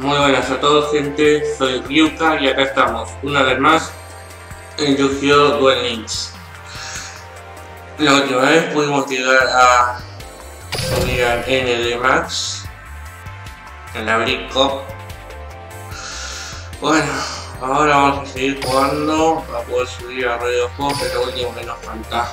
Muy buenas a todos gente, soy Ryuka y acá estamos una vez más en Yu-Gi-Oh! Duel Links. La última vez pudimos llegar a unidad ND Max en la Brick. Bueno, ahora vamos a seguir jugando para poder subir a Radio Juego, que último que nos falta.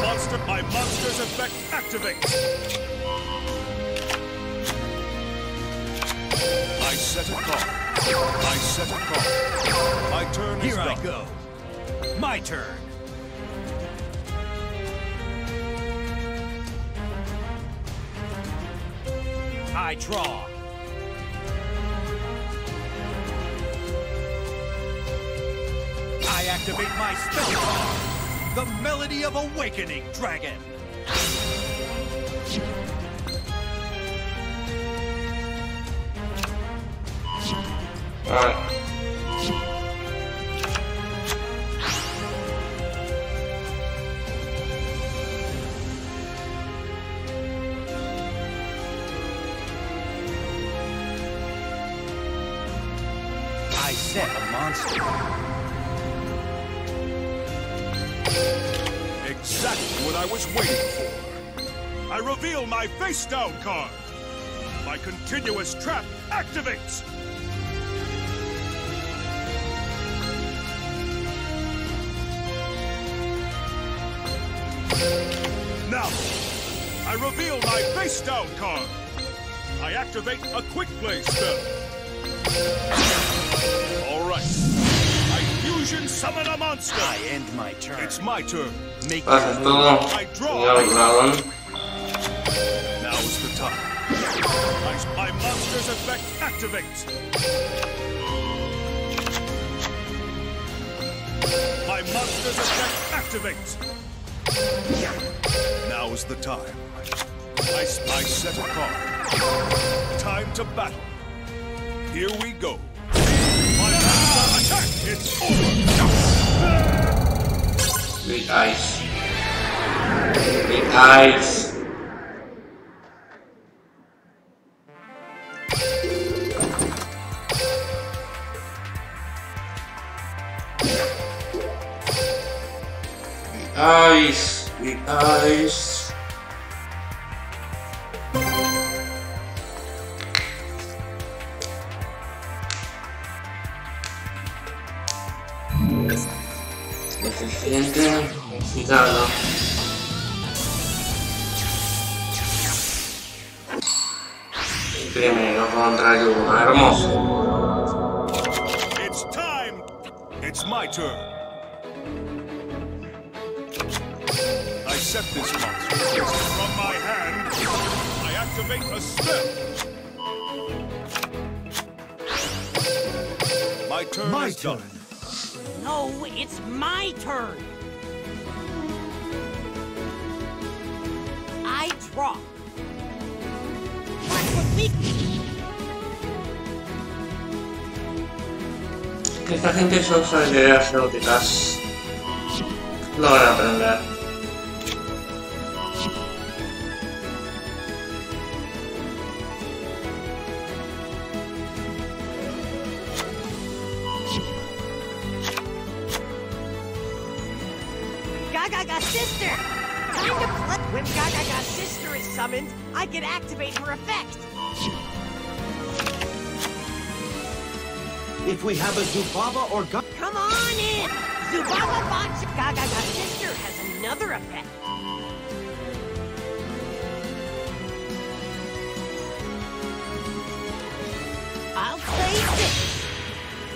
monster. My monster's effect activates. I set a card. I set a card. My turn is Here I go. My turn. I draw. I activate my spell. The Melody of Awakening Dragon. I set a monster. Exactly what I was waiting for. I reveal my face down card. My continuous trap activates. Now, I reveal my face down card. I activate a quick play spell. All right. I fusion summon a monster. I end my turn. It's my turn. Make Pasa your move. I draw. Ya lo dragón. Now is the time. My, my monster's effect activates. My monster's effect activates. Now is the time. I, s- I set a card. Time to battle. Here we go attack! It's over! The ice. The ice. The ice. The ice. When Gaga sister is summoned, I can activate her effect. If we have a Zubaba or Ga- Come on in. Zubaba Box. Gaga sister has another effect. I'll play this.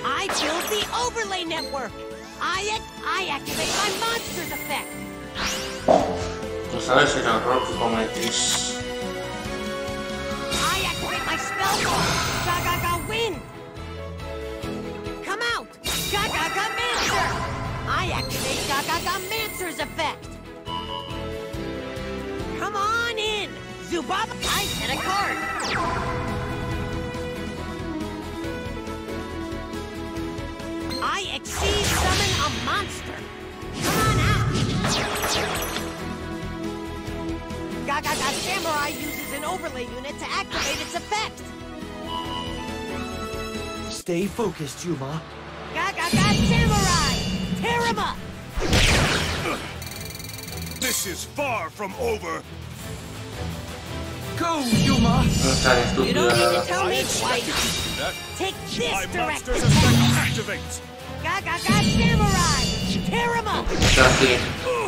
I build the overlay network. I I activate my monster's effect. Me parece que el error que cometís. I activate Gaga Mancer's effect! Come on in! Zubaba. I get a card! I exceed summon a monster! Gagaga Samurai uses an overlay unit to activate its effect. Stay focused, Yuma. Gagaga Samurai! Tear him up! This is far from over. Go, Yuma! No es tan You don't need to tell me expected twice. you to. Take My this direct monster's attack! effect activates. Gagaga Samurai! Tear him up!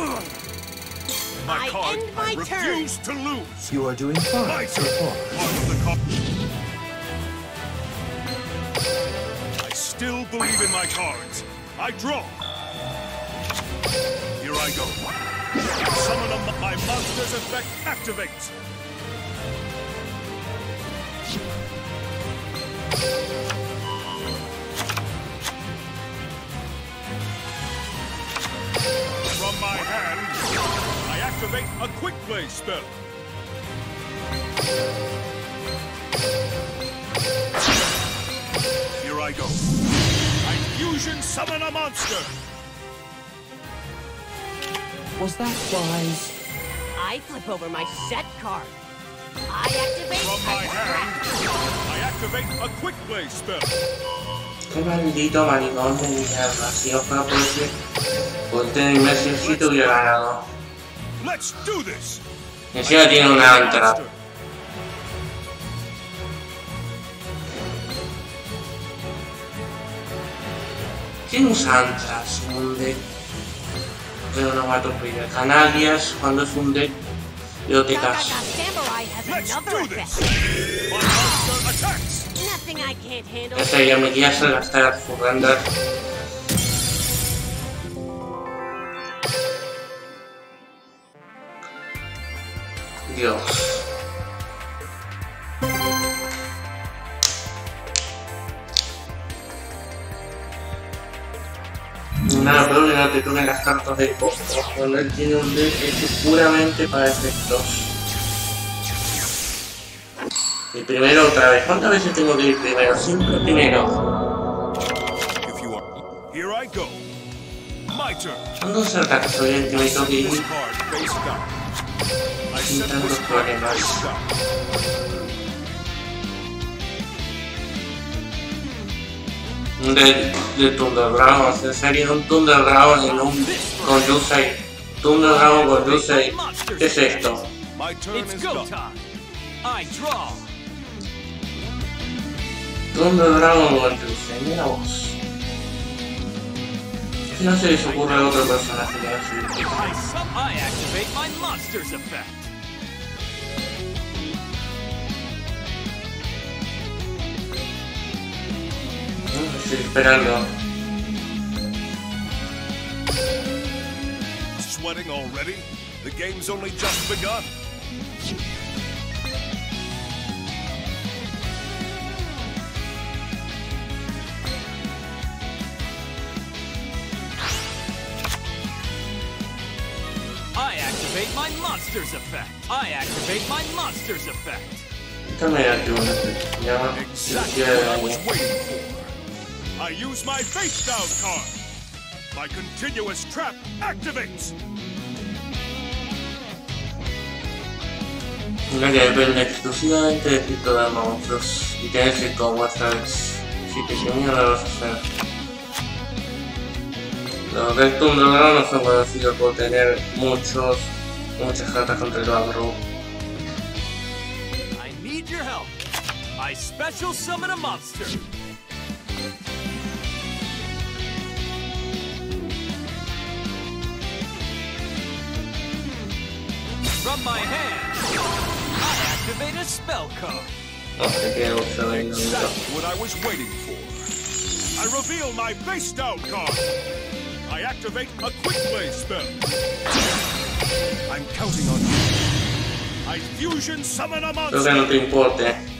Está así. My I card. end my I turn. refuse to lose. You are doing fine My so turn. far. Part of the card. I still believe in my cards. I draw. Here I go. Summon a, my monster's effect activates. From my hand, I activate a quick play spell. Here I go. I fusion summon a monster. Was that wise? I flip over my set card. I activate From my hand, I activate a quick play spell. Qué maldito maricón de mierda. Si no fuera por ese... Por tener inmersión sí te hubiera ganado. Let's do this. Y encima tiene una antra. Monster. Tiene usa antras en un deck. Pero no va a torpedear. Canalias cuando es un deck. Bibliotecas. Gagaga Samurai has Let's another do effect. this. Dios. Nada, pero que no te toquen las cartas de ojo. Cuando él tiene un deck hecho puramente para efectos. Y primero otra vez. ¿Cuántas veces tengo que ir primero? Siempre primero. ¿Cuándo soy el que me toque This ir? Sin tantos problemas. deck de Thunder serio, un Thunder Dragon en un con Yusei. Thunder Dragon con Yusei. ¿Qué es esto? Thunder Dragon con Yusei. Mira vos. Si no se les ocurre a otro personaje que así. Estoy esperando. Sweating already? The game's only just begun. I activate my monster's effect. I activate my monster's effect. Esta me da que una se Exactly Cirugía what I was waiting for. I use my face down card. My continuous trap activates. No, que depende exclusivamente de Legelőbb explosión interditolamos los que como estas situaciones a las hacer. Los Vectum Dragón no son conocidos puedo tener muchos, muchas cartas contra el agro. I need your help. I special summon a monster. From my hand, I activate a spell card. Exactly what I was waiting for. I reveal my face down card. I activate a quick play spell. I'm counting on you. I fusion summon a monster. no te importe. What's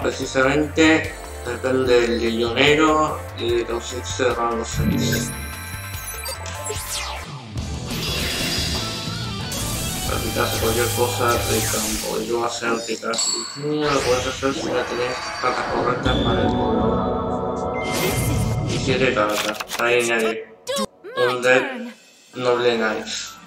precisamente depende del Legionero y de los X de rango 6. Practicarse cualquier cosa de campo. Yo voy a hacer ingenio, lo puedes hacer si no tienes cartas correctas para el juego. 17 cartas. Ahí añade un deck noble nice.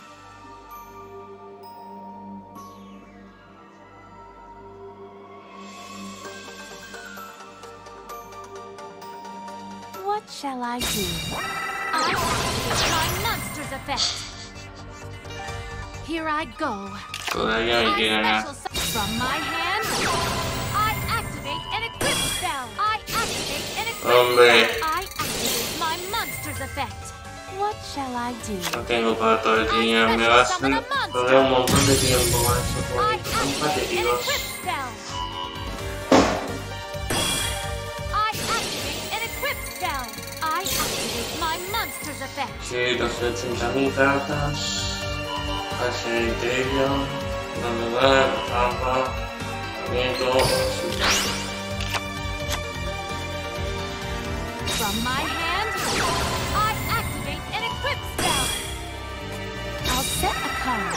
What shall I do? I activate my monster's effect. Here I go. Todavía I ganar. special from my hand. I activate an equip spell. I activate an equip Hombre. spell. I activate my monster's effect. What shall I do? No tengo para todo el día, me va a hacer un montón de tiempo con esos I juegos. Son activate an patéticos. I activate my monster's effect. Sí, 280.000 cartas. Hace interior. No me da, trampa. Viento. From my hand, I activate an equip spell. I'll set a card.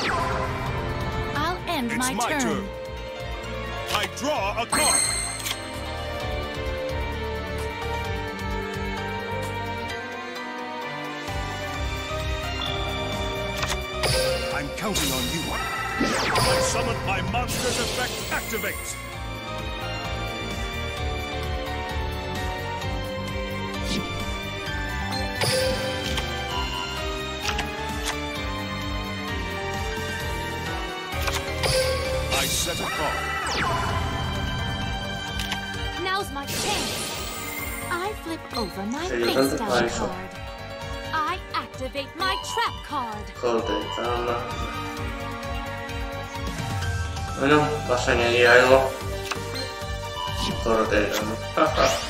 I'll end my, my turn. turn. I draw a card. I'm counting on you. I summon my monster's effect activate. I set a card. Now's my chance. I flip over my Sí, face tanto down card. I activate my trap card. Corte, calma. Bueno, vas a añadir algo. Corte, calma.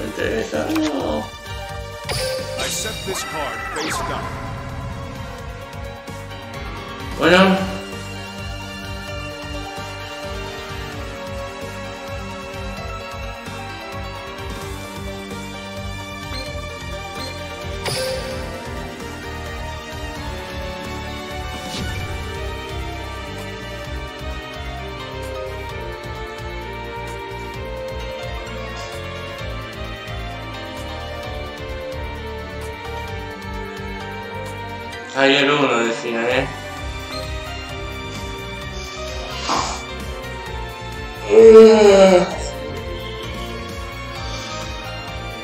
Me interesa. No. I set this card face down. Bueno. Ayer uno decían, ¿eh?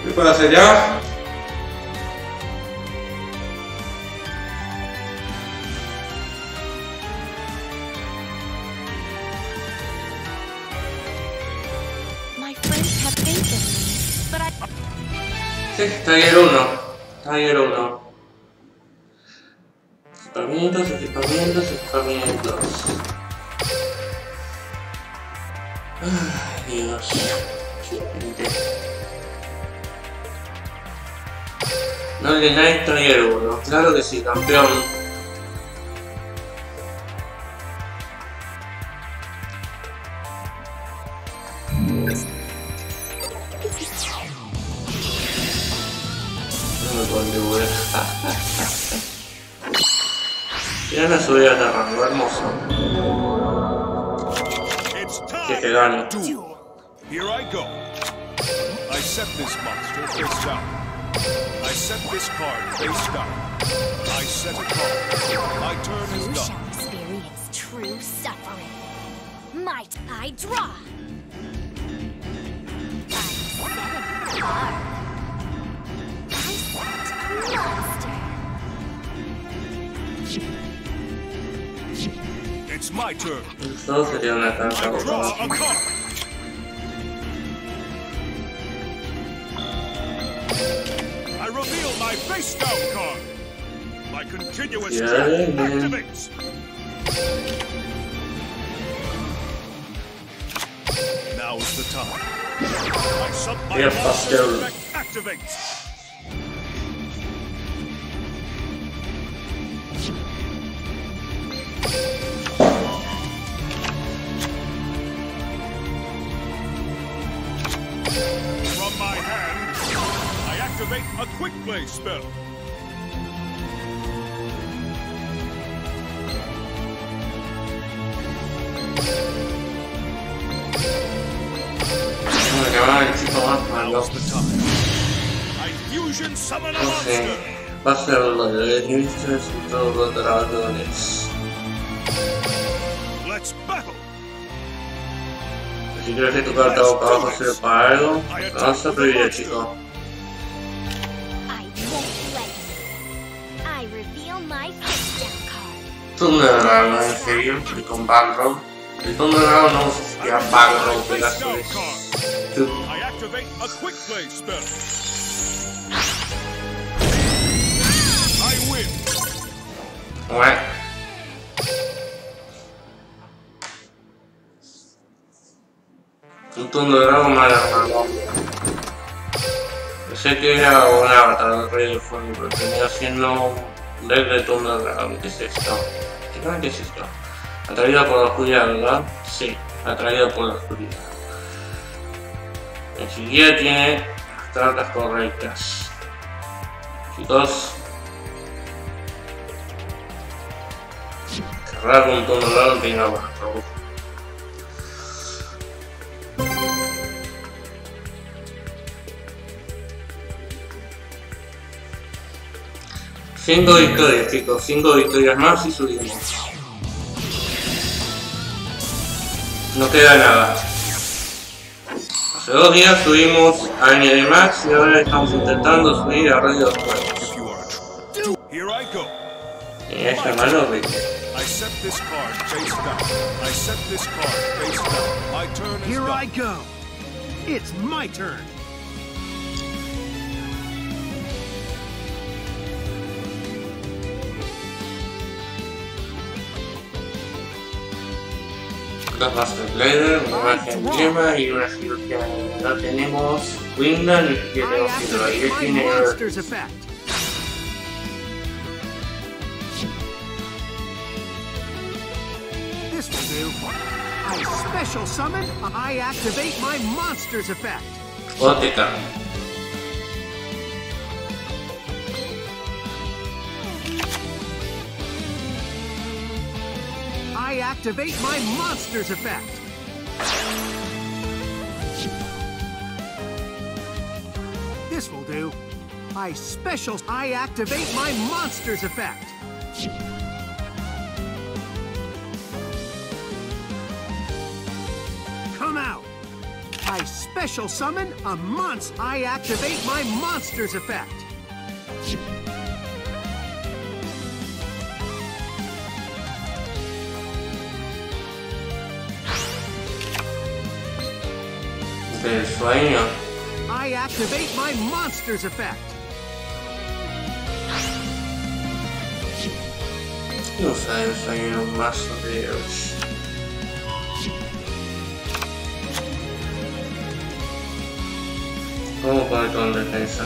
¿Qué ya? Me, but I Sí, Tiger 1. Tiger 1. 1. Claro que sí, campeón. I reveal my face down card. My continuous trap activates. Now is the time. My sub activates. activate a quick play spell. Okay. Basta bunları Houston Sultan'la Dragones. Let's battle. Если говорит, что карта упала, все правильно, она собрали, чего. Card. Thunder Dragon, en serio, y con Backrow. El Thunder Dragon no pedazo down de... win. Bueno. Un Thunder Dragon mal armado. Pensé que era una avatar del Rey del Fuego, pero tenía siendo un deck de Dragon. ¿Qué? ¿Qué es esto? Atraída por la oscuridad, ¿verdad? Sí, atraída por la oscuridad. Siquiera tiene las cartas correctas. Chicos, que un Thunder Dragon tenga bajo. Cinco victorias, chicos. Cinco victorias más y subimos. No queda nada. Hace dos días subimos a N de Max y ahora estamos intentando subir a Radio 2 If you are true. Here I go. Y es hermano horrible. I set this card face down. I set this card face down. My turn is Here done. I go. It's my turn. Dos Master Blader, una magia emblema y una cirugía. No tenemos Wingman y que I tenemos Hydra. Y tiene. This will do. I special summon. I activate my monster's effect. Gótica. Activate my monster's effect. This will do. I special. I activate my monster's effect. Come out. I special summon a monster. I activate my monster's effect. I activate my monster's effect. Não sei, não sei, não basta Deus. Como pode com defesa?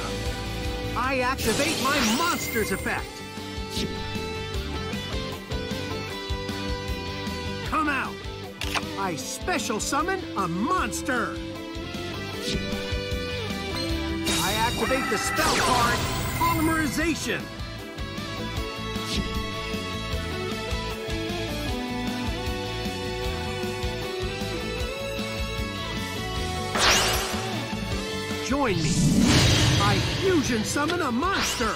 I activate my monster's effect. Come out. I special summon a monster. Activate the spell card, Polymerization. join me. I fusion summon a monster.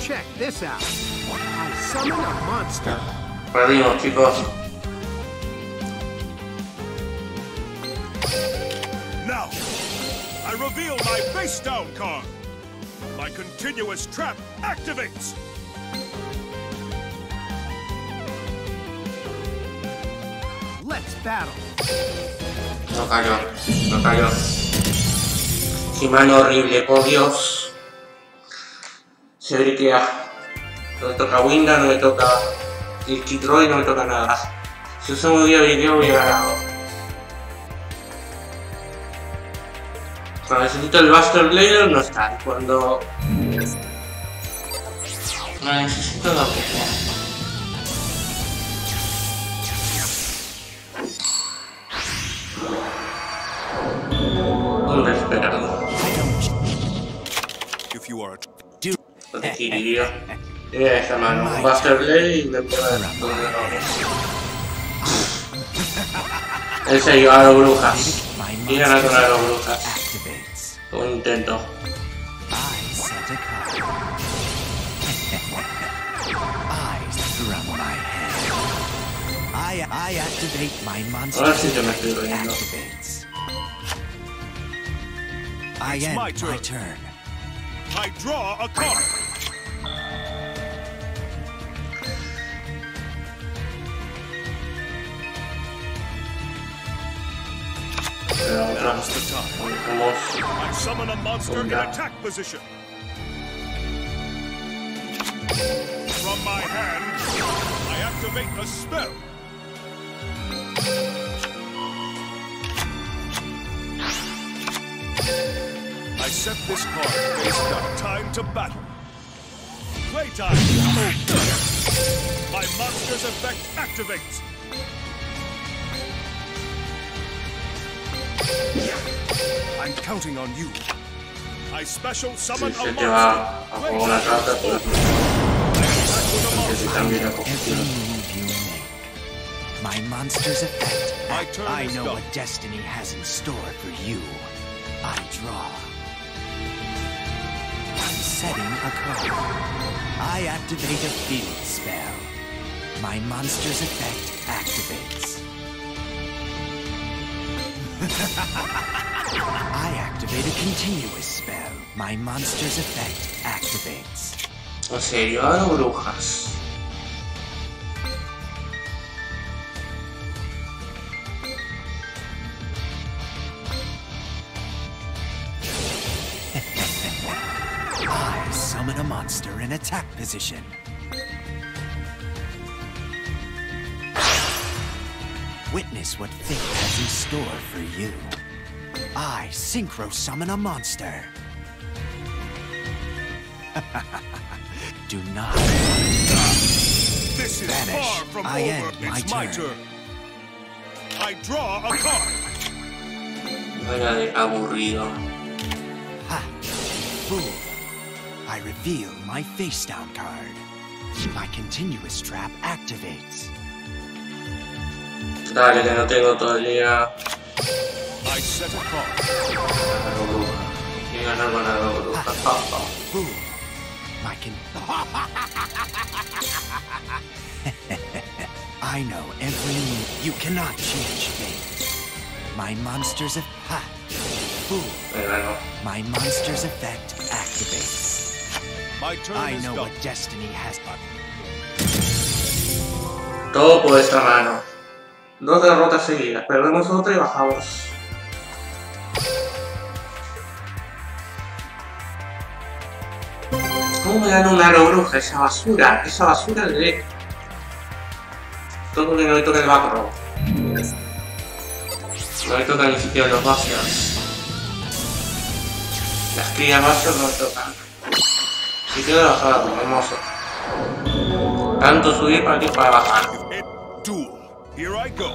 Check this out. I summon a monster. Perdimos, chicos. I reveal my face down card. My continuous trap activates. Let's battle. No cayó, no cayó. Qué mano horrible, por Dios. Se briquea. No me toca Winda, no me toca el Kitroy, no me toca nada. Si usamos día briqueo, hubiera ganado. Cuando necesito el Buster Blader, no está. Cuando. No necesito, Lo que quería. Mira esa mano. Un Buster Blade y le pega En serio, a los brujas. Y ganar con a los monster's brujas. Todo intento. Ahora sí que me estoy riendo. I end my turn. I draw a card. Now's the time. I summon a monster in attack position. From my hand, I activate the spell. I set this card face down. Time to battle. Playtime. Oh, my monster's effect activates. I'm counting on you. I special summon se a te va monster. a jugar una carta, pues que se cambie la Every move you make. My monster's effect. My I know what destiny has in store for you. I draw. I'm setting a card. I activate a field spell. My monster's effect activates. I activate a continuous spell. My monster's effect activates. Serio, a los brujas. I summon a monster in attack position. Witness what fate has in store for you. I synchro summon a monster. Do not. This is Vanish. far from I over. end my it's my turn. turn. I draw a card. Vaya aburrido. Ha! Fool. I reveal my face down card. My continuous trap activates. Dale, que no tengo todo el día. I set a card. A los brujas. Y ganar con a los brujas. Ja, ja. Fool. My can. I know every move. You cannot change fate. My monster's effect. Ha! Me. My monster's effect activates. My turn I know what destiny has. Todo por esta mano. Dos derrotas seguidas. Perdemos otra y bajamos. ¿Cómo me gana un aro bruja? Esa basura. Esa basura de. Todo porque no le toca el back row. No le toca ni siquiera los básicos. Las crías básicas no le tocan. Si queda bajada, hermoso. Tanto subir para aquí para bajar. Here I go.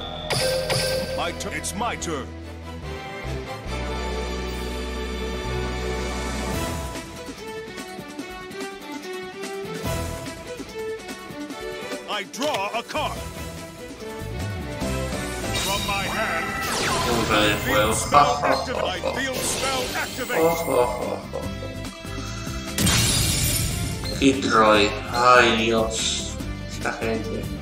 My turn. It's my turn. I draw a card. From my hand. All very well. I feel spell activate. Hidroy. Ay Dios. Esta gente.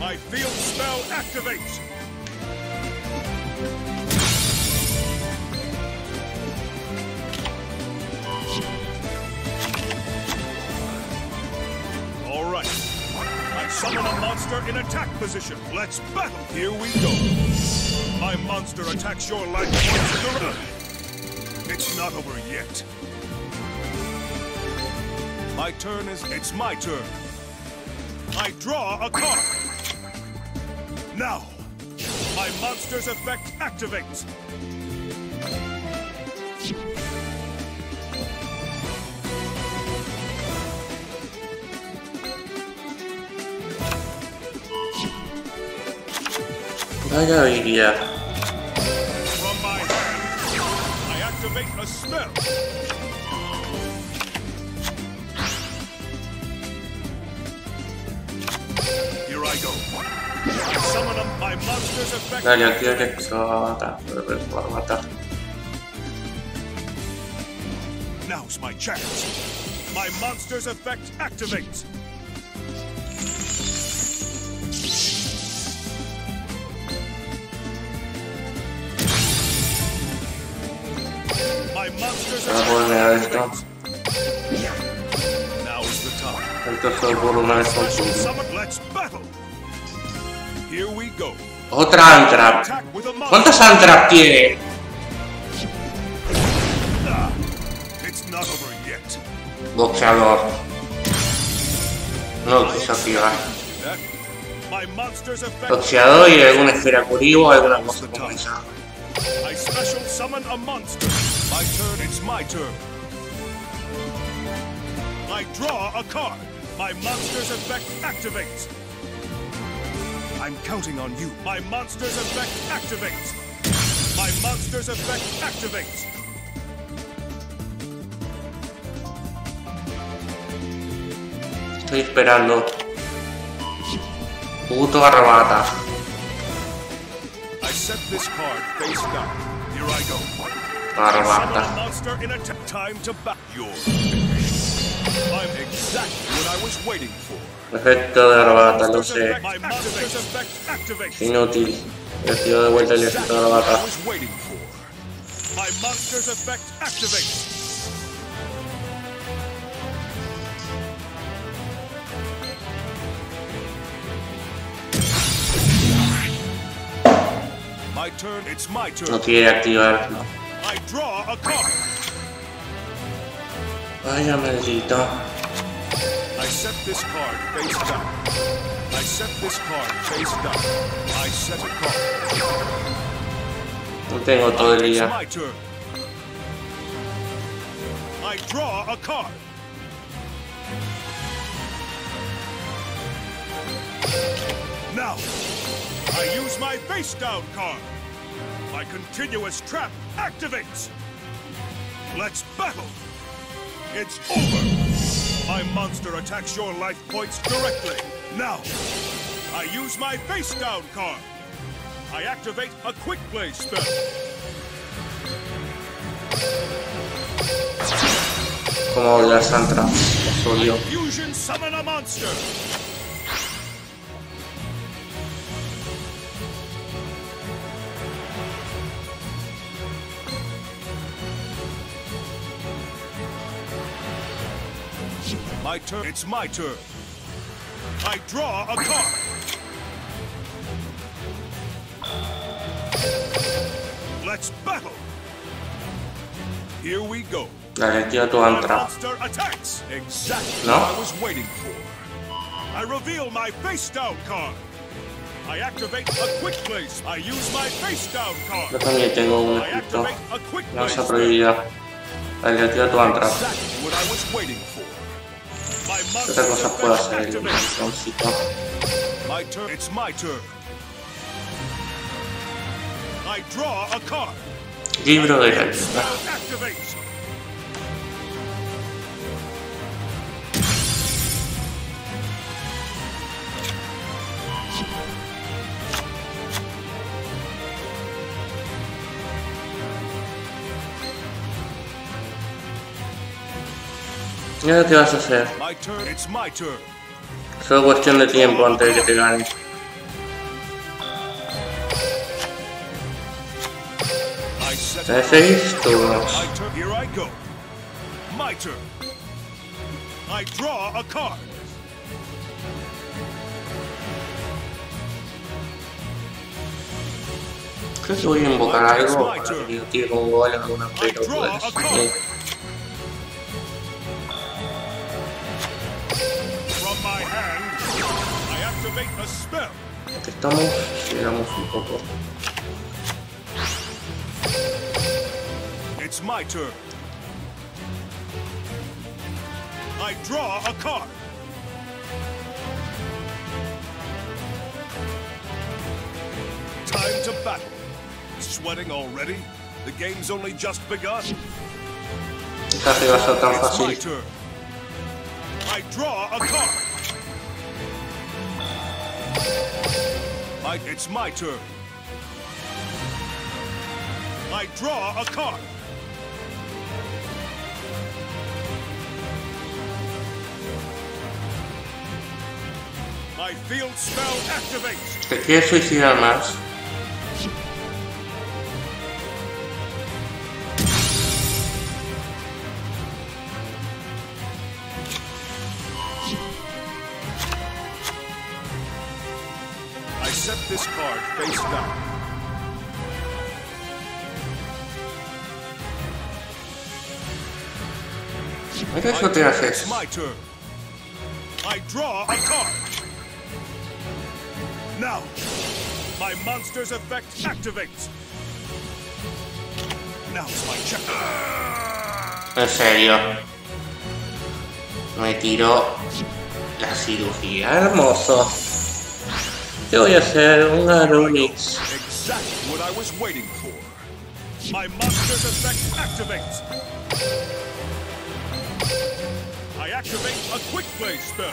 My field spell activates. All right. I summon a monster in attack position. Let's battle. Here we go. My monster attacks your life. It's not over yet. My turn is. It's my turn. I draw a card. Now, my monster's effect activates. Vaya habilidad. From my hand, I activate a spell. Dale, activa que explota. Por matar. Now's my chance. My monster's effect activates. My monster's effect. Now's the time. Summon, let's battle. Here we go. Otra Antrap. ¿Cuántas Antrap tiene? Boxeador. No quiso activar. Boxeador y alguna esfera curivo, alguna cosa como esa. I special summon a monster. My turn, it's my turn. I draw a card. My monster's effect activates. I'm counting on you. My monster's effect activates. My monster's effect activates. Estoy esperando. Puto arrebata. I set this card face down. Here I go. Summon a Arrebata. monster in attack. Time to back your. I'm exactly what I was waiting for. Efecto de effect activates. Inútil. He de vuelta el efecto de turn. No quiere activar. Vaya maldito. I set this card face down. I set this card face down. I set a card. No tengo todo el día. my turn. I draw a card. Now, I use my face down card. My continuous trap activates. Let's battle. It's over. My monster attacks your life points directly. Now, I use my face down card. I activate a quick play spell. Como las Antrap. Jodió. Fusion summon a monster. My turn. It's my turn. I draw a card. Let's battle. Here we go. Dale, activa tu My Antrap. monster attacks. Exactly No? what I was waiting for. I reveal my face down card. I activate a quick place. I use my face down card. también tengo un I escrito. activate a quick No place. esa prioridad. Vale, le tiro tu entrada. Exactly what I was waiting for. My ¿Qué cosa puedo effect hacer el botoncito? My turn. It's my turn. I draw a card. Libro de la. Spell activates. ¿Y ahora qué vas a hacer? Solo cuestión de tiempo antes de que te gane. Here I draw a card. Creo que voy a invocar algo para que yo tire un gol Aquí estamos, aceleramos un poco. It's my turn. I draw a card. Time to battle. Sweating already? The game's only just begun. Se va a ser tan fácil. I draw a card. I, it's my turn. I draw a card. My field spell activates. ¿Te quieres suicidar más? Eso te haces. I draw a card. Now, my monster's effect activates. Now's my check. En serio. Me tiró la cirugía. Hermoso. ¿Qué voy a hacer? Un Garunix. Exactly what I was waiting for. My monster's effect activates. activate a quick play spell.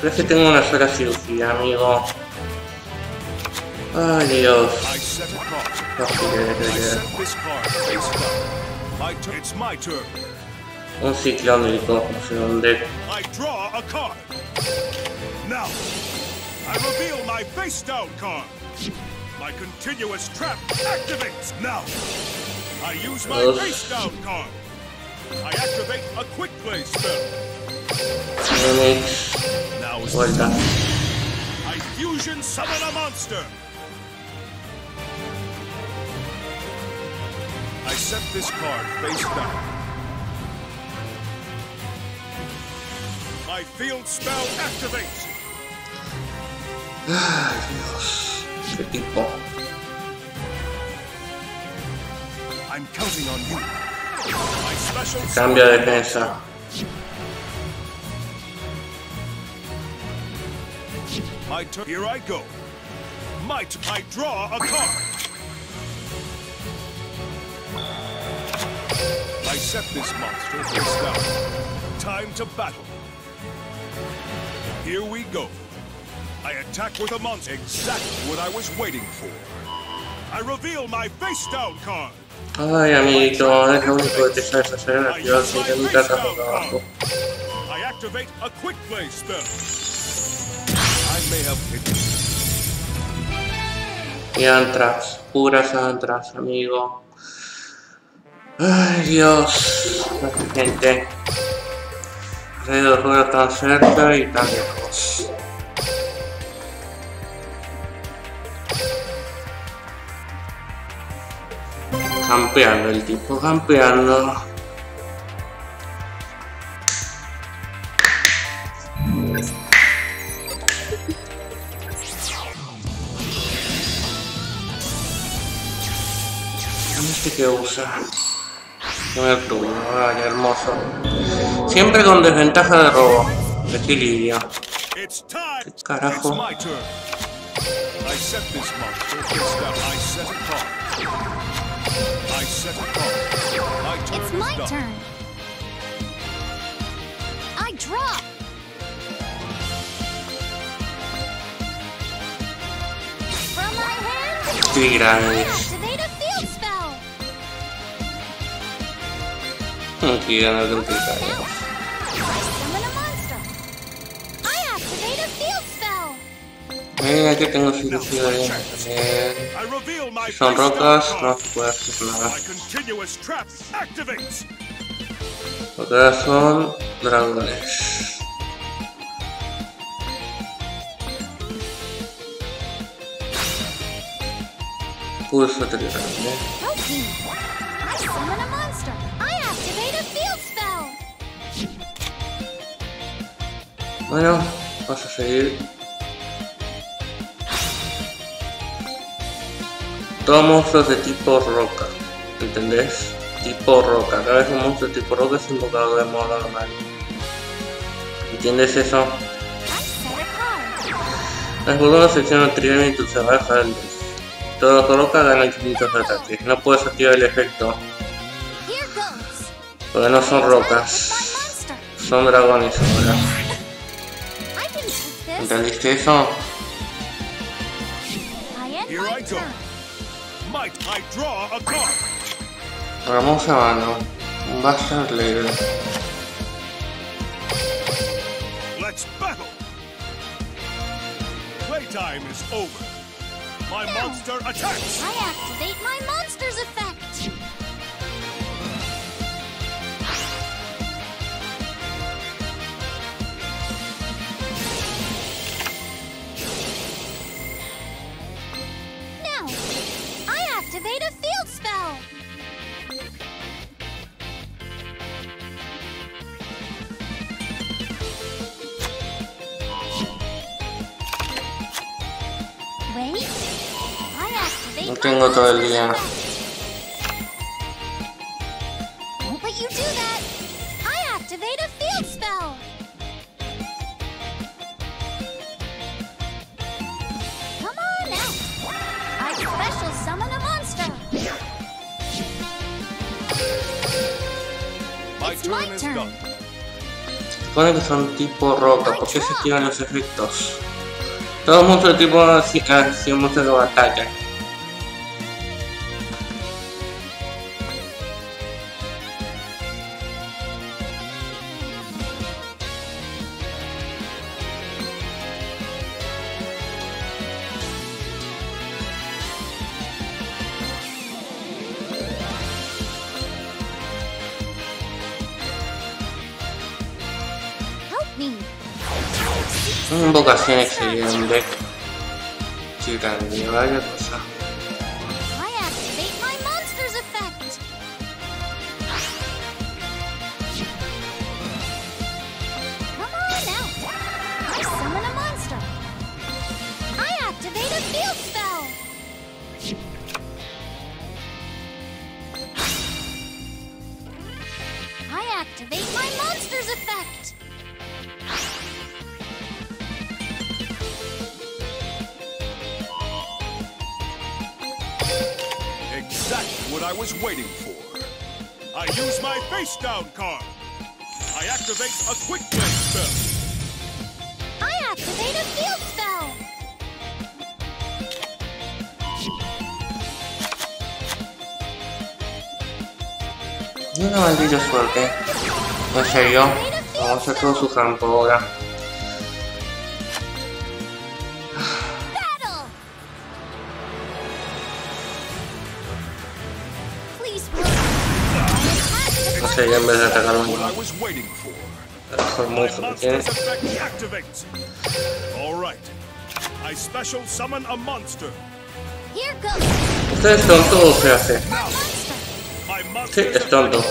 Creo que tengo una sola cirugía, amigo. Ay, Dios. No sé Un ciclón del cosmos en un deck. Now, I reveal my face down card. My continuous trap activates now. I use my face down card. I activate a quick play spell. Garunix. Now is Vuelta. I fusion summon a monster. I set this card face down. My field spell activates. Ay, Dios. Qué tipo. I'm counting on you. Special defensa. My turn. Here I go. Might I draw a card. I set this monster face down. Time to battle. Here we go. I attack with a monster. Exactly what I was waiting for. I reveal my face down card. Ay, amiguito, es lo único que te sabes hacer. Use sé my que nunca te down trabajo. card. I activate a quick play spell. I may have hit Y antras, puras antras, amigo. Ay, Dios. La gente. Juegos tan cerca y tan lejos. Campeando el tipo, campeando. Este que usa. Primer turno, vaya hermoso. Siempre con desventaja de robo. Equilibrio. ¿Qué carajo? I set a card. My turn It's is my done. turn. I draw. From my hand, Tigres. activate a field spell. Aquí gana el Now, Tigres. I summon a monster. I activate a field Mira que tengo cirugía. Eh, si son rocas, no puede hacer nada. Otras son dragones. Pulso field spell. Bueno, vamos a seguir. Todos monstruos de tipo roca. ¿Entendés? Tipo roca. Cada vez un monstruo de tipo roca es invocado de modo normal. ¿Entiendes eso? Las burbujas seccionan trivialmente tus barras Todo roca gana infinitos ataques. No puedes activar el efecto, porque no son rocas. Son dragones ahora. ¿Entendiste eso? Ramón Sebano, Bastard Later. Let's battle! Playtime is over. My monster attacks! I activate my monster! Turn is turn. done. Supone que son tipo roca. ¿Por qué se activan los efectos? Todos monstruos de tipo así, así monstruos de batalla. 僕は CNX で言で、中間に言われるとさ。Serio, vamos a hacer todo su campo ahora. No sé, yo en vez de atacar un What I was waiting for. mejor monstruo que tiene. monster's effect activates. All right. I special summon a monster. Here goes. Ustedes son todo se hace. Monster's es tonto.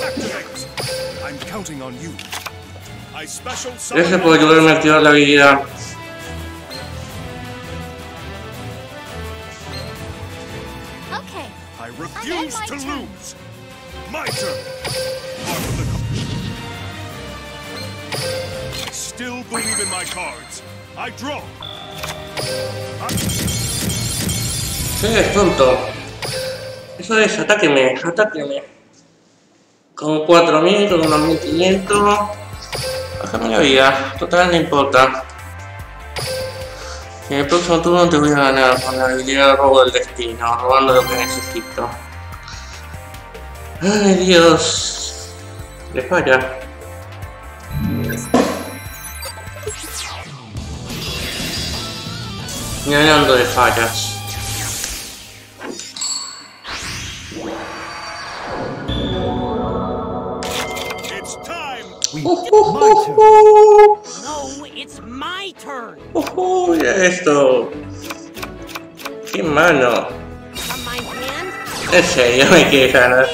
Gracias por ayudarme a activar la habilidad. Okay. I refuse my to turn. lose. My turn. Part of the co- I still believe in my cards. I draw. Sí, es tonto. Eso es, atáqueme, atáqueme. Con 4000, con unos 1500. Bájame la vida, total no importa. En el próximo turno te voy a ganar con la habilidad de robo del destino, robando lo que necesito. Ay Dios. Le falla. Y hablando de fallas. Time. No, it's my turn. Ujú, mira esto. Qué mano. Hand, En serio, me quiere ganar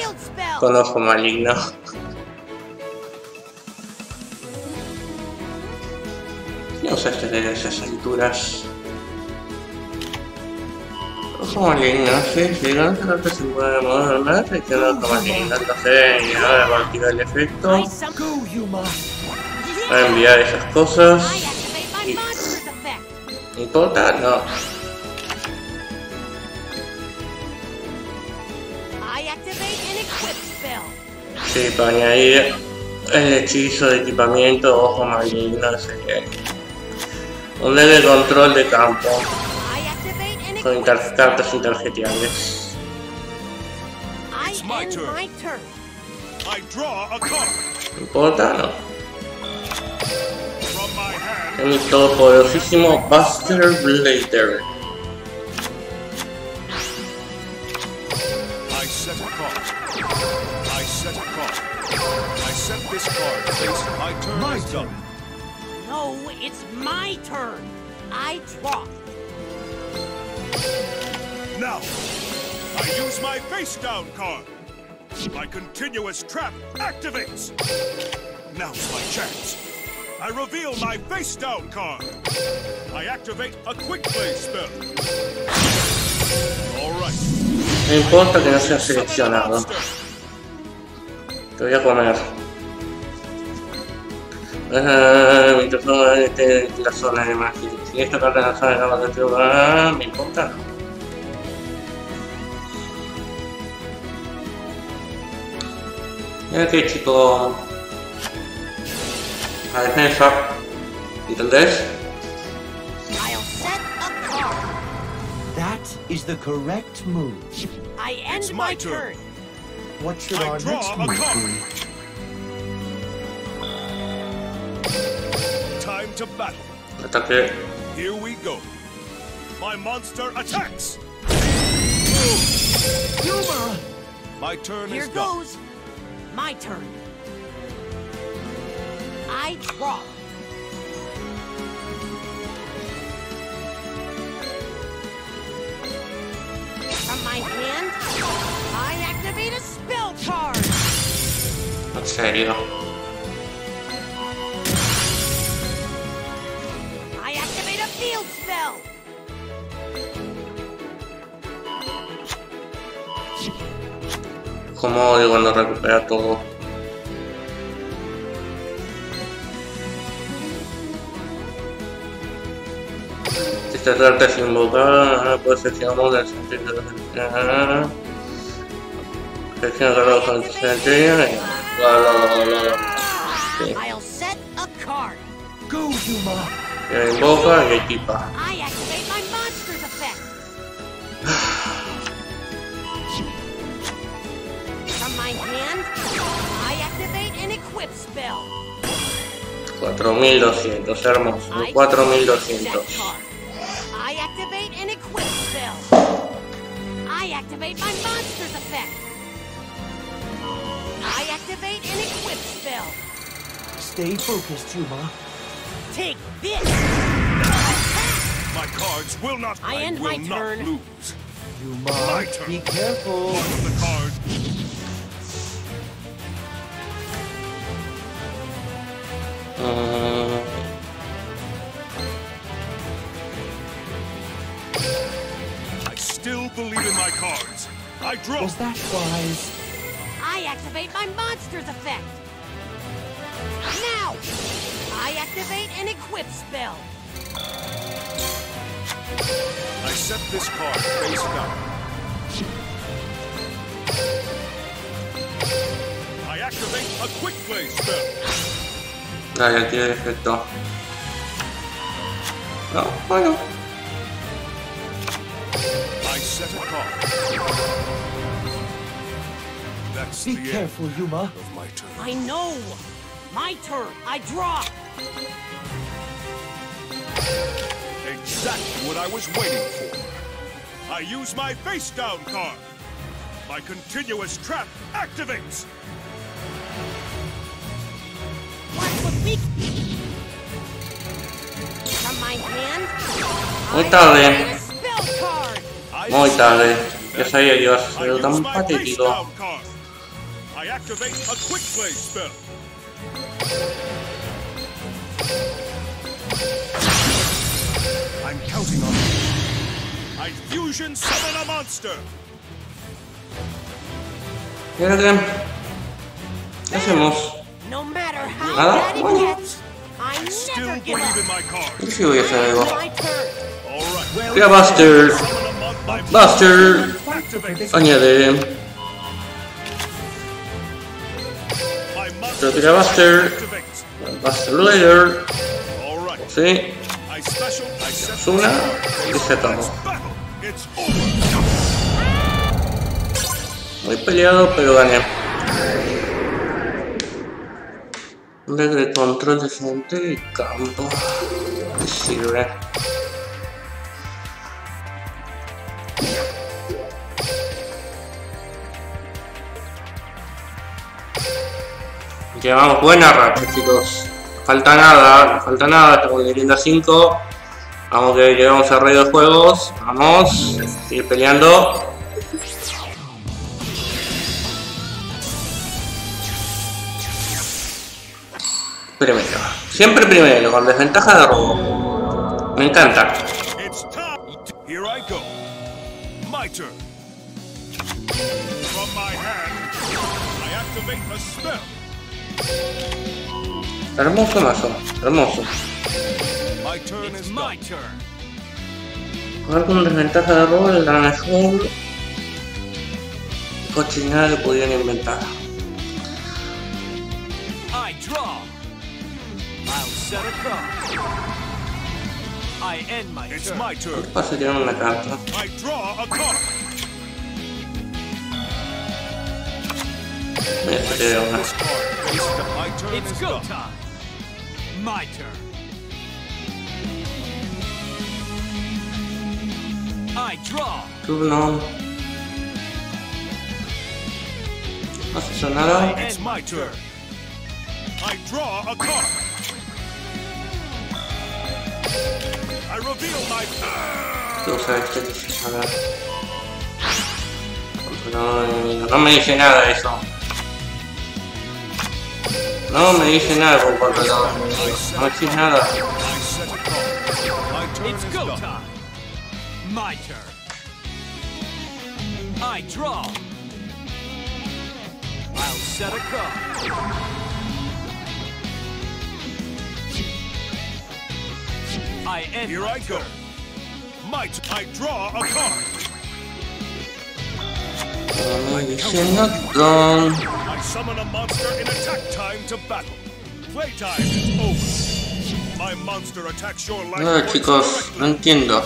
con ojo maligno. ¿Qué usaste de esas alturas? Ojo maligno, sí, sí, no creo que se puede mover más, hay que no ojo maligno, entonces y ahora va a efecto, va a enviar esas cosas, effect. ¿no. Sí, para añadir el hechizo de equipamiento ojo maligno sería un leve control de campo Spell. cartas interjeteables. I It's my end turn. my turn. I draw a card. ¿No importa? No. From my hand, Es mi todopoderosísimo Buster Blader. I set a card. I set a card. I set this card face my turn My is done. No, it's my turn. I draw. Now, I use my face down card. My continuous trap activates. Now's my chance. I reveal my face down card. I activate a quick play spell. All right. No importa que no sea Summon a seleccionado. monster. Te voy a comer. Ah, esté en la zona de magia. Si esta carta en la de la magia, ah, ¿me importa? No. Mira que chico. La defensa. ¿Entendés? I'll set a card. That is the correct move. I end my my turn. turn. What should I our draw next a move be? To battle. Ataque. Here we go. My monster attacks. Yuma! My turn Here is done. goes my turn. I draw. From my hand, I activate a spell card. En serio. I spell. Como odio cuando recupera todo. Esta carta es invocada, puede seleccionar del cementerio de la Selecciona el cementerio y. I'll set a card. Go, Yuma! Y invoca y equipa. I activate my monster's effect. From my hand, I activate an equip spell. 4200, hermoso. I 4200. set. I activate an equip spell. I activate my monster's effect. I activate an equip spell. Stay focused, Yuma. Take this! My cards will not. I end will my not turn. lose. Yuma, My turn. be careful. One of the card. Mm, I still believe in my cards. I draw. Was that wise? I activate my monster's effect. Now, I activate an equip spell. I set this card face down. I activate a quick play spell. Ah, ya tiene efecto. No, bueno. I set a card. That's Be the end careful, Yuma. of my turn. I know. My turn. I draw. Exactly what I was waiting for. I use my face down card. My continuous trap activates. What would we... From my hand, Muy I tarde. activate a spell Muy tarde. Ya sabía que ibas a I ser tan patético. card. I activate a quick play spell. I'm counting on you. I fusion summon a monster. ¿Y ahora qué? ¿Qué hacemos? ¿Nada? Bueno. ¿Qué sí voy a hacer algo? a Buster. Buster. Añade. Pero tira Buster. Later. Sí. I special. I set Es una. Y over. Muy peleado, pero gané. Regre control de frente y campo. ¿Qué sirve? Llevamos buena racha, chicos. Falta nada, no falta nada, estamos en leyenda 5. Vamos que llegamos a rey de juegos. Vamos, seguir peleando. Primero. Siempre primero, con desventaja de robo. Me encanta. From my hand, I activate a spell. Hermoso mazo. Hermoso. Jugar con desventaja de robo es la mejor cochinada que pudieran inventar. I draw. I'll set a card. I end my It's turn. my turn. Pasa tirar una carta. I draw a card. Neyse şey olmaz. It's go time. My turn. I draw. Dur lan. Nasıl sonar o? It's my turn. I draw a card. I reveal my Dur sakin dur. Adam işe ne arayışlar? No, meni više ne mogu baš da Znači, ne da. It's go time. My turn. I draw. I'll set a card. I end Here I go. Might I draw a card? I summon a monster in attack time to battle. Is over. My monster attacks your life. Chicos, no entiendo.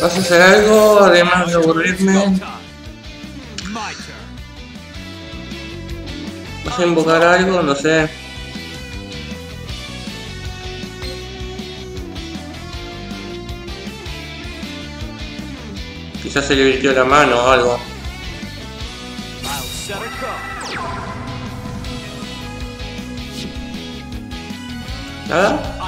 ¿Vas a hacer algo además de aburrirme? ¿Vas a invocar algo? No sé. Quizás se le virtió la mano o algo. ¿Nada?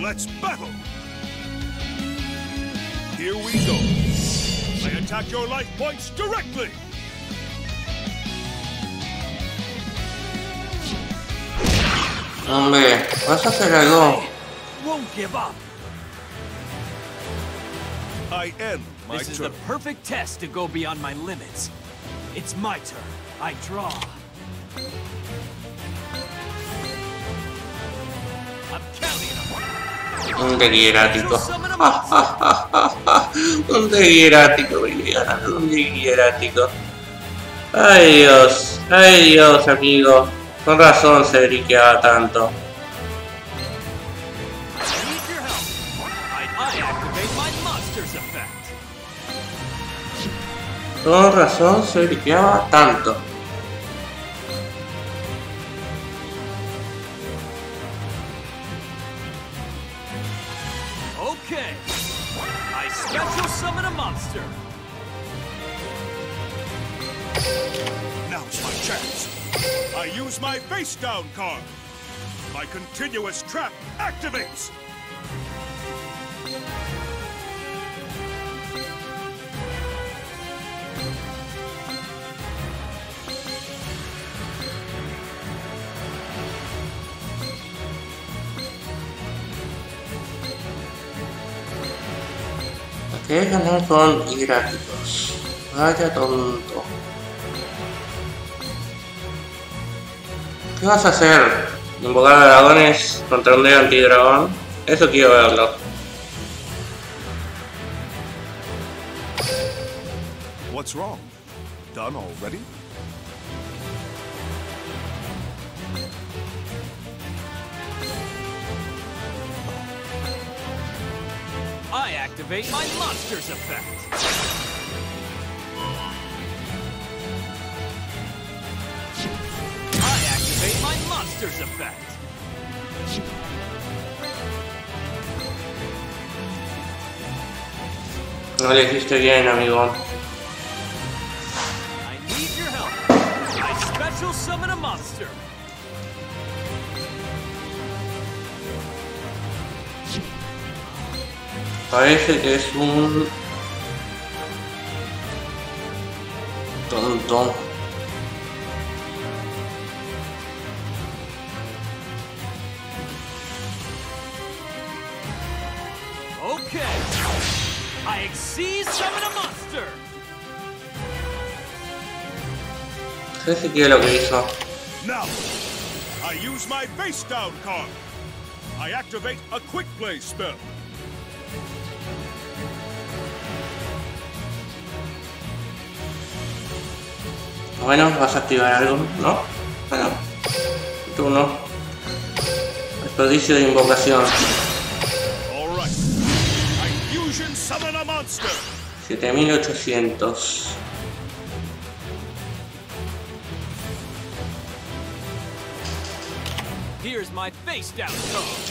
Let's battle. Here we go. I attack your life points directly. Hombre, vas a hacer algo. Won't give up. I end my This is turn. the perfect test to go beyond my limits. It's my turn. I draw. I'm counting them. Un degierático. un degierático, Viviana, un degierático. Ay Dios, ay Dios, amigo. Con razón se briqueaba tanto. Con razón se briqueaba tanto. my face down card. My continuous trap activates. 대단한 건 이라기도 하자 돈도 ¿Qué vas a hacer? ¿Invocar a dragones contra un dedo antidragón? Eso quiero verlo. What's wrong? Done already? I activate my monster's effect. Monster's effect. No le hiciste bien, amigo. I need your help. I special summon a monster. Parece que es un... Tonto. Si quiere lo que hizo. Now, I use my face down card. I activate a quick play spell. Bueno, vas a activar algo, ¿no? Bueno, tú no. Desperdicio de invocación. Right. I fusion summon a monster. 7800.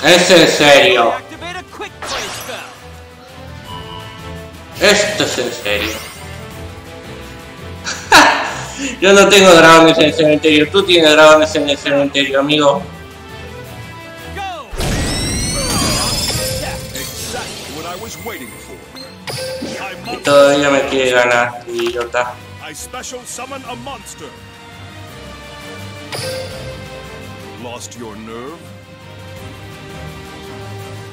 Es en serio. Esto es en serio. Yo no tengo dragones en el cementerio. Tú tienes dragones en el cementerio, amigo. Go! Exactly what I was waiting for. I, Y todavía me quiere ganar, idiota. Lost your nerve?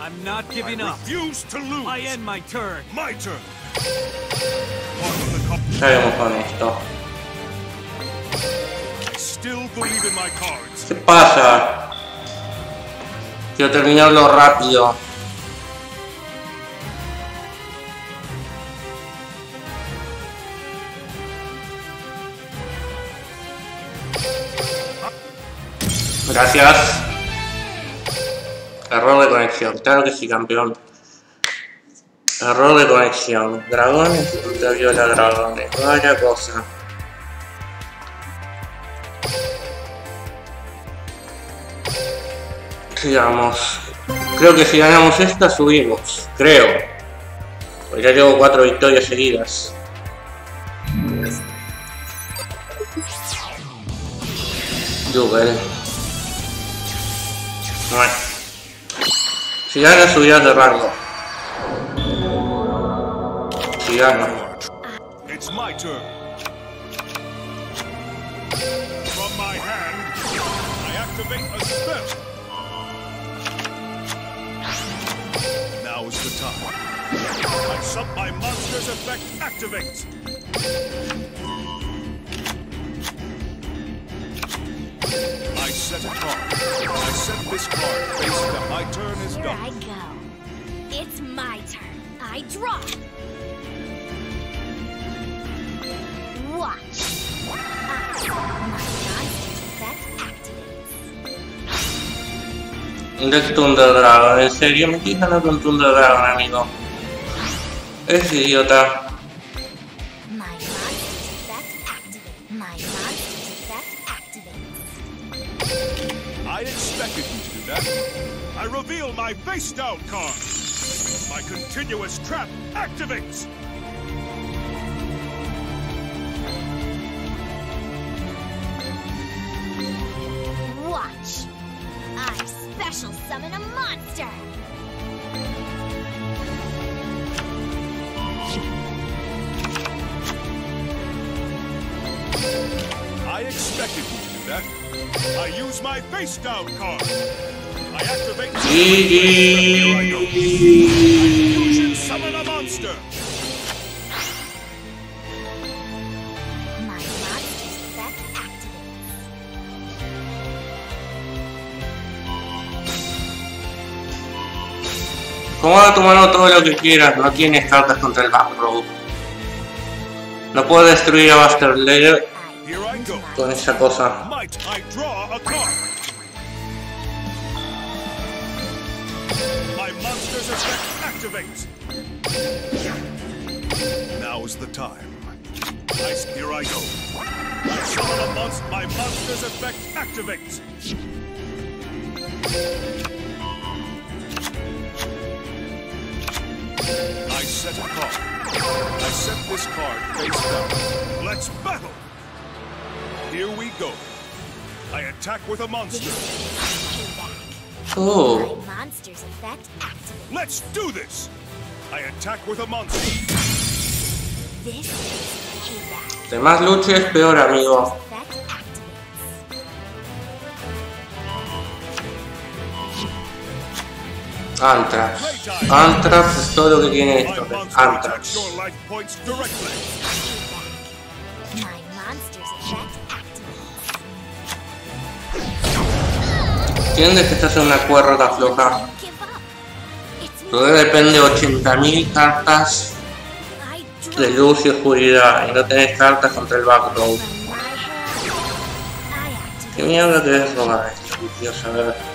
I'm not I giving up. refuse to lose. I end my turn. My turn. Pardon the co- Ya con esto. I still believe in my cards. ¿Qué pasa? Quiero terminarlo rápido. Gracias. Error de conexión. Claro que sí, campeón. Error de conexión. Dragones, puta viola dragones. Vaya cosa. Sigamos. Creo que si ganamos esta subimos. Creo. Porque ya llevo cuatro victorias seguidas. Jubel. Bueno. Si gana subirás de rango. Piano. It's my turn. From my hand, I activate a spell. Now is the time. I sub my monster's effect activates. I set a card. I set this card face down. My turn is Here I go. It's my turn. I draw. Watch. Del Thunder Dragon, ¿en serio me Thunder Dragon, amigo? Es idiota. Expected you to do that. I reveal my face down card. My continuous trap activates. Watch. I special summon a monster. I expected you to do that. I use my face down card. I activate. Here I go. Fusion GG. summon a monster. My monster's effect activates. Acomoda tu mano todo lo que quieras, no tienes cartas contra el Backroad. No puedo destruir a Buster Layer. Con esa cosa. Might I draw a card? My monster's effect activates. Now is the time. I, here I go. I summon a monster. My monster's effect activates. I set a card. I set this card face down. Let's battle. Here we go. I attack with a monster. Oh, My monster's effect activates. Let's do this. I attack with a monster. This is payback. de más luches, peor, amigo. Antrax. Antrax es todo lo que tiene My esto. monster attacks Antrax. your life points directly. Payback. My monster's effect ¿Entiendes que estás en una cuerda floja? Todo depende de 80.000 cartas de luz y oscuridad y no tenés cartas contra el activate. ¿Qué mierda es robar esto? Quiero saber.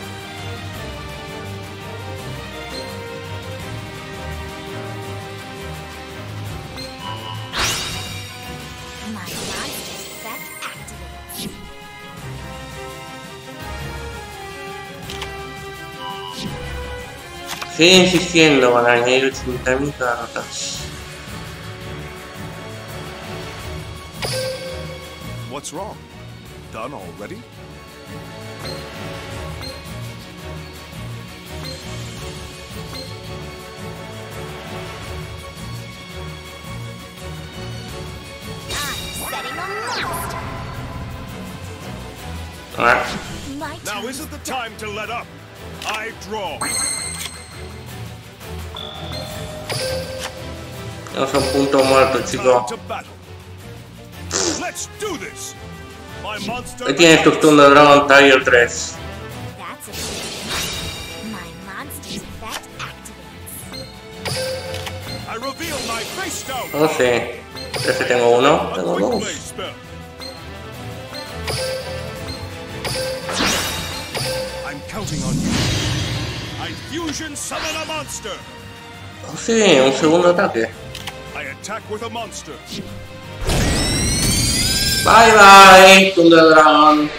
Sigue insistiendo para añadir 80.000 cartas. What's wrong? Done already? I'm setting a monster. Now isn't the time to let up. I draw. No son punto muerto, Time chicos. Ahí tienes tu Thunder Dragon Tiger 3. That's a shame. My monster's effect activates. I reveal my face down. No sé. ¿Crees que tengo uno? Tengo dos. spell. I'm counting on you. I fusion summon a monster. No sé, un segundo ataque. Attack with a monster. Bye bye, Thunder Dragon.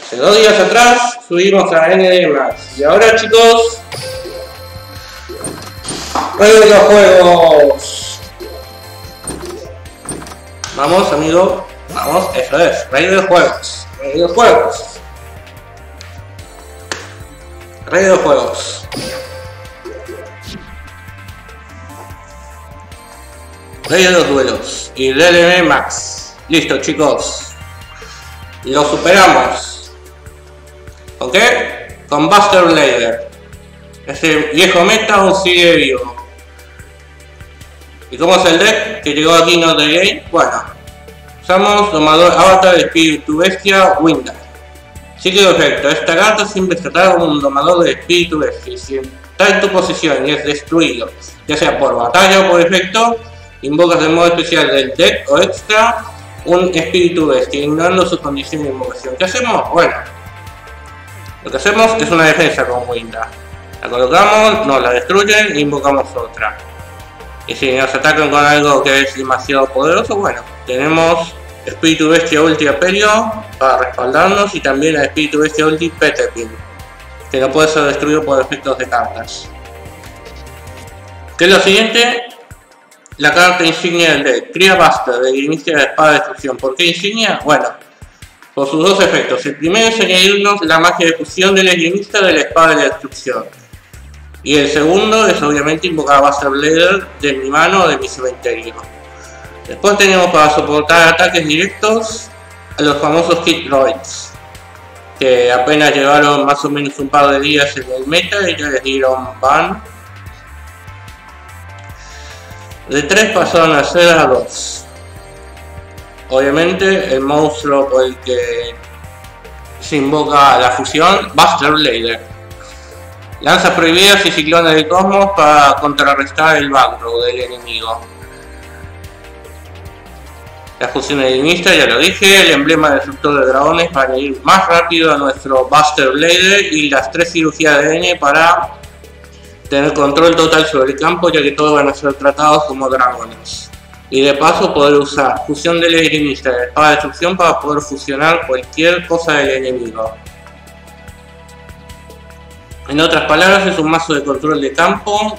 Hace dos días atrás subimos a ND Y ahora chicos, juego de los juegos. Vamos amigo, vamos, eso es, rey de los juegos, rey de los juegos. Rey de los juegos. Rey de los duelos y DLM Max. Listo chicos. Lo superamos. ¿Con qué? Con Buster Blader. Ese viejo meta aún sigue vivo. ¿Y cómo es el deck que llegó aquí no de game? Bueno, usamos Domador Avatar Espíritu Bestia Winda. Sí que perfecto, esta carta siempre se trata como un domador de espíritu bestia. Si está en tu posición y es destruido, ya sea por batalla o por efecto, invocas de modo especial del deck o extra un espíritu bestia, ignorando su condición de invocación. ¿Qué hacemos? Bueno, lo que hacemos es una defensa con Winda. La colocamos, nos la destruyen e invocamos otra. Y si nos atacan con algo que es demasiado poderoso, bueno, tenemos Espíritu Bestia Ulti Aperio para respaldarnos y también a Espíritu Bestia Ulti Peterpin, que no puede ser destruido por efectos de cartas. ¿Qué es lo siguiente? La carta insignia del deck, Cría Buster, de inicio de Espada de Destrucción. ¿Por qué insignia? Bueno, por sus dos efectos. El primero es añadirnos la magia de fusión del esgrimista de la Espada de Destrucción. Y el segundo es obviamente invocar a Buster Blader de mi mano o de mi cementerio. Después tenemos para soportar ataques directos a los famosos Hit Droids, que apenas llevaron más o menos un par de días en el meta y ya les dieron ban. De 3 pasaron a ser a 2. Obviamente el monstruo por el que se invoca la fusión, Buster Blader. Lanzas prohibidas y ciclones del cosmos para contrarrestar el backrow del enemigo. La fusión enigmista, ya lo dije, el emblema destructor de dragones para ir más rápido a nuestro Buster Blader y las tres cirugías de N para tener control total sobre el campo ya que todos van a ser tratados como dragones. Y de paso poder usar fusión del enigmista y espada de destrucción para poder fusionar cualquier cosa del enemigo. En otras palabras, es un mazo de control de campo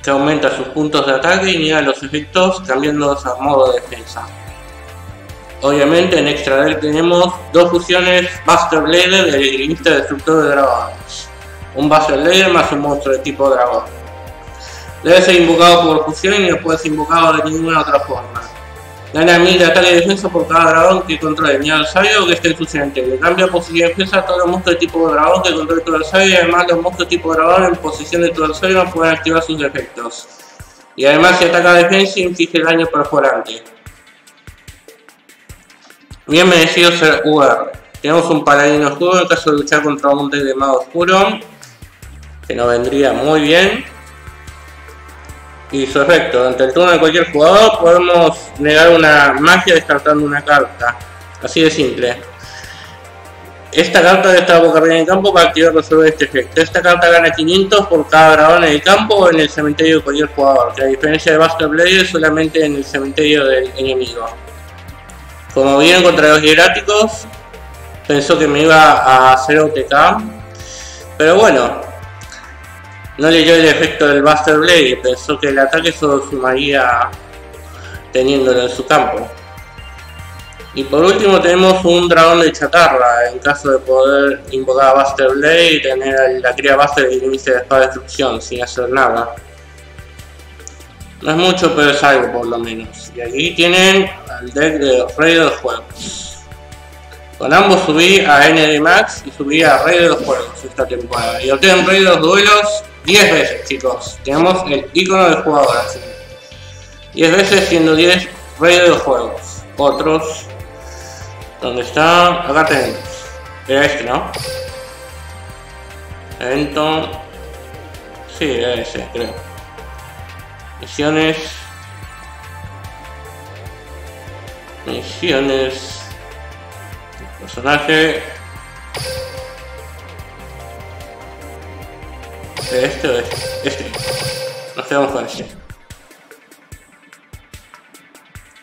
que aumenta sus puntos de ataque y niega los efectos cambiándolos a modo de defensa. Obviamente en extra deck tenemos dos fusiones Buster Blader del Grimista Destructor de Dragones. Un Buster Blader más un monstruo de tipo dragón. Debe ser invocado por fusión y no puede ser invocado de ninguna otra forma. Gana 1000 de ataque y defensa por cada dragón que controle ni al sabio que esté en su cementerio. Cambia posición de defensa a todos los monstruos de tipo dragón que controle tu adversario y además los monstruos de tipo dragón en posición de tu adversario no pueden activar sus efectos. Y además si ataca defensa inflige daño perforante. Bien merecido ser UR. Tenemos un paladino oscuro en caso de luchar contra un deck de mago oscuro. Que nos vendría muy bien y su efecto. Durante el turno de cualquier jugador podemos negar una magia descartando una carta. Así de simple. Esta carta debe estar boca arriba en el campo para activar resolver este efecto. Esta carta gana 500 por cada dragón en el campo o en el cementerio de cualquier jugador, que a diferencia de Buster Blader solamente en el cementerio del enemigo. Como vieron contra los hieráticos, pensó que me iba a hacer OTK, pero bueno, no leyó el efecto del Buster Blade y pensó que el ataque solo sumaría teniéndolo en su campo. Y por último tenemos un dragón de chatarra, en caso de poder invocar a Buster Blade y tener la cría Buster que inicia de espada de destrucción sin hacer nada. No es mucho, pero es algo por lo menos. Y aquí tienen al deck de Rey de los Juegos. Con ambos subí a ND Max y subí a Rey de los Juegos esta temporada. Y obtengo Rey de los Duelos 10 veces, chicos. Tenemos el icono del jugador así. 10 veces siendo 10 Rey de los Juegos. Otros. ¿Dónde está? Acá tenemos. Era este, ¿no? Evento. Sí, era ese, creo. Misiones. Misiones. Personaje. Este o este. Este. Nos quedamos con este.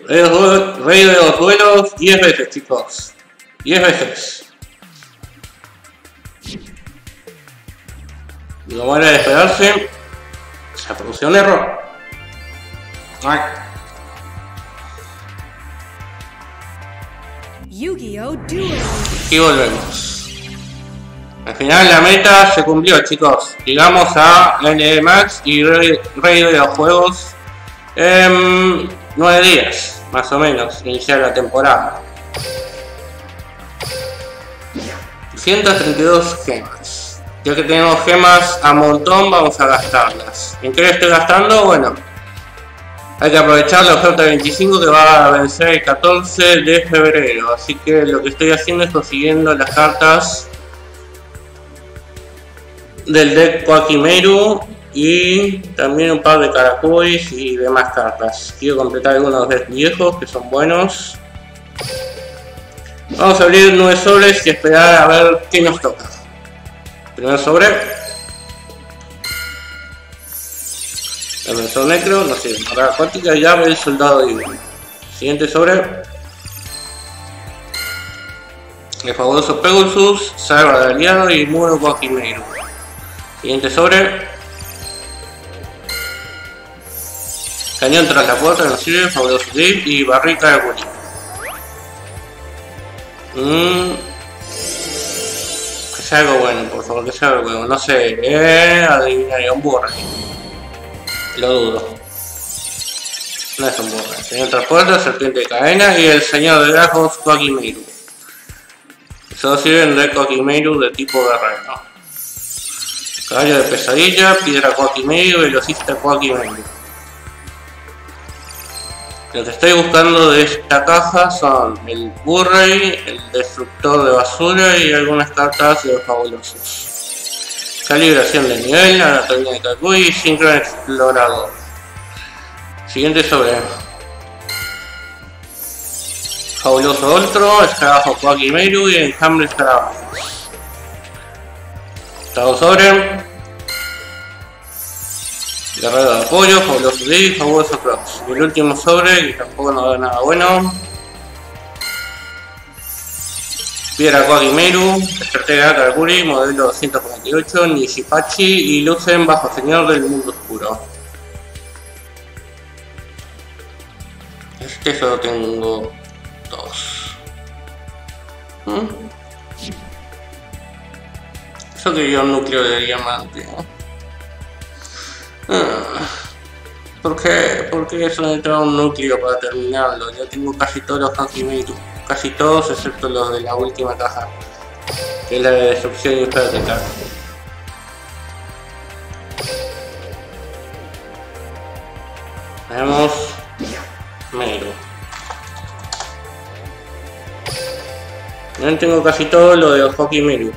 Rey de, los, rey de los duelos 10 veces, chicos. 10 veces. Y como era de esperarse, se produjo un error. Ay. Yu-Gi-Oh! Y volvemos. Al final la meta se cumplió chicos. Llegamos a ND Max y Rey, Rey de los Juegos En 9 días, más o menos, iniciar la temporada. 132 gemas. Ya que tenemos gemas a montón, vamos a gastarlas. ¿En qué estoy gastando? Bueno, hay que aprovechar la oferta 25 que va a vencer el 14 de febrero. Así que lo que estoy haciendo es consiguiendo las cartas del deck Koakimeru y también un par de Karakuis y demás cartas. Quiero completar algunos decks viejos que son buenos. Vamos a abrir nueve sobres y esperar a ver qué nos toca. Primer sobre. El Benzo Necro, no sé, para cuántica ya el soldado divino. Siguiente sobre. El fabuloso Pegasus, Salva de Aliado y Muro Kokimeru. Siguiente sobre. Cañón tras la puerta, no sirve, fabuloso Dip y barrica de Bully. Mmm. Que sea algo bueno, por favor, que sea algo bueno. No sé, eh, adivinaría un burro. Lo dudo. No es un burro. Señor Transporte, Serpiente de Cadena y el Señor de Grajos, Kokimeru. Solo sirven de Kokimeru de tipo guerrero. Caballo de pesadilla, piedra Kokimeru, velocista Kokimeru. Lo que estoy buscando de esta caja son el Burray, el Destructor de Basura y algunas cartas de los fabulosos. Calibración de nivel, anatomía de Kakui y Synchron Explorador. Siguiente sobre. Fabuloso Oltro, Escarabajo Koakimeru y Enjambre Escarabajos. Estado sobre. Guerrero de apoyo, fabuloso D, fabuloso Crocs. Y el último sobre, que tampoco nos da nada bueno. Piedra Koagimeru, Estratega Karguri, modelo 248, Nishipachi y Lucen bajo señor del mundo oscuro. Este solo tengo dos. ¿Mm? Eso quería un núcleo de diamante. Ah, ¿Por qué? Porque eso necesitaba un núcleo para terminarlo. Ya tengo casi todos los Hakimeru. Casi todos excepto los de la última caja. Que es la de destrucción y hipoteca. Veamos. Meru. Ya tengo casi todo lo de los Hokimeru.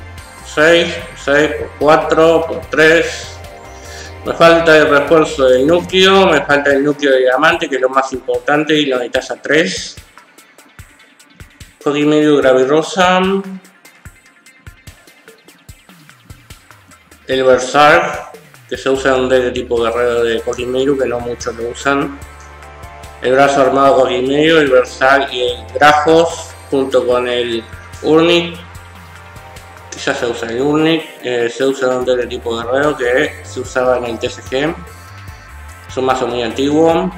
6, 6 por 4 por 3. Me falta el refuerzo del núcleo, me falta el núcleo de diamante, que es lo más importante, y lo necesitas a 3. Kokimeru Gravirosa. El Berserk, que se usa en un deck de tipo guerrero de Kokimeru, que no muchos lo usan. El brazo armado Kokimeru, el Berserk y el Grajos, junto con el Urnik, ya se usa el Urnik, eh, se usa un deck de tipo guerrero que se usaba en el TCG. Es un mazo muy antiguo.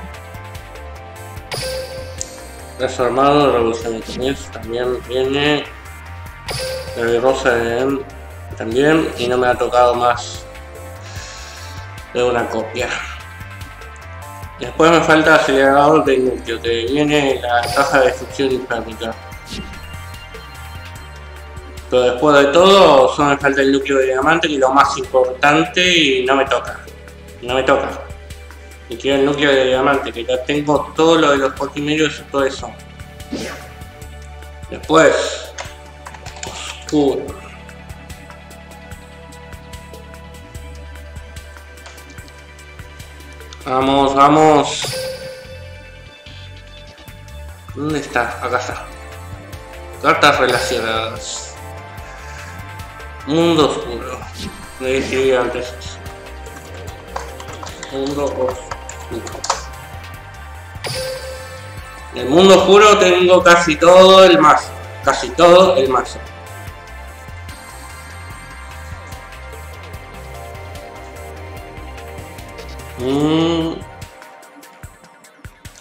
Revolución de comienzo también viene. El rosa en- también. Y no me ha tocado más de una copia. Después me falta acelerador de núcleo, que viene en la caja de destrucción hispánica. Pero después de todo, solo me falta el núcleo de diamante, que es lo más importante y no me toca. No me toca. Y quiero el núcleo de diamante, que ya tengo todo lo de los Pokimerios y todo eso. Después, oscuro. Vamos, vamos. ¿Dónde está? Acá está. Cartas relacionadas. Mundo oscuro. Le escribí antes. Mundo oscuro. En el mundo oscuro tengo casi todo el mazo. Casi todo el mazo. Mm.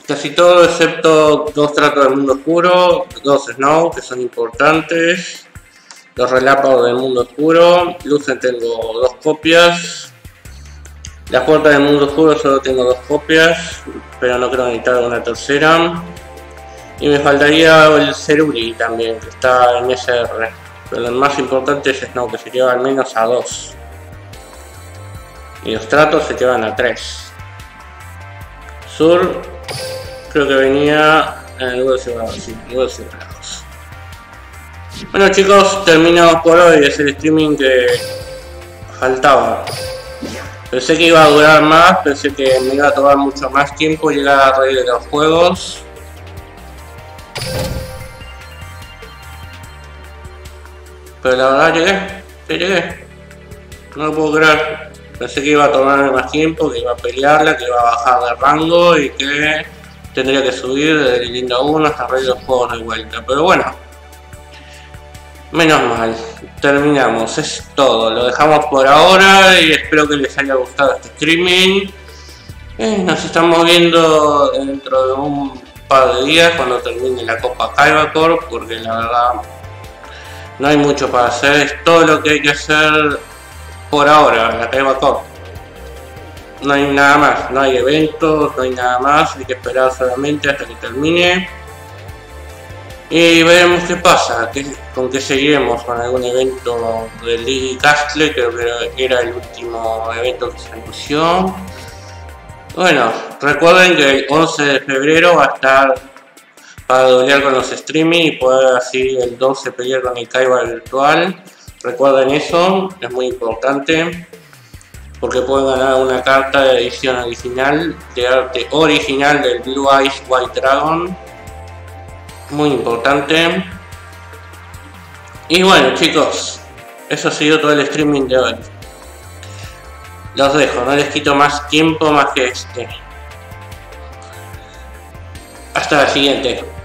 Casi todo excepto dos tratos del mundo oscuro, dos snow que son importantes, los relápagos del mundo oscuro, Lucen tengo dos copias, La puerta del mundo oscuro solo tengo dos copias, pero no creo necesitar una tercera. Y me faltaría el Ceruri también, que está en SR. Pero lo más importante es Snow, que se lleva al menos a dos. Y los tratos se llevan a tres. Sur, creo que venía en el luego sí, luego dos. Bueno chicos, terminamos por hoy, es el streaming que faltaba. Pensé que iba a durar más, pensé que me iba a tomar mucho más tiempo llegar a reír de los juegos. Pero la verdad llegué, que llegué. No lo puedo creer. Pensé que iba a tomarme más tiempo, que iba a pelearla, que iba a bajar de rango y que tendría que subir desde el lindo 1 hasta reír los juegos de vuelta. Pero bueno, menos mal terminamos, es todo, lo dejamos por ahora y espero que les haya gustado este streaming. Eh, nos estamos viendo dentro de un par de días cuando termine la Copa Kaibacore porque la verdad no hay mucho para hacer, es todo lo que hay que hacer por ahora, la Kaibacore. No hay nada más, no hay eventos, no hay nada más, hay que esperar solamente hasta que termine. Y veremos qué pasa, con qué seguiremos con algún evento del League Castle, que era el último evento que se anunció. Bueno, recuerden que el 11 de febrero va a estar para doblear con los streaming y poder así el 12 pelear con el Kaiba virtual. Recuerden eso, es muy importante porque pueden ganar una carta de edición original, de arte original del Blue Eyes White Dragon muy importante. Y bueno chicos, eso ha sido todo el streaming de hoy. Los dejo, no les quito más tiempo más que este. Hasta la siguiente.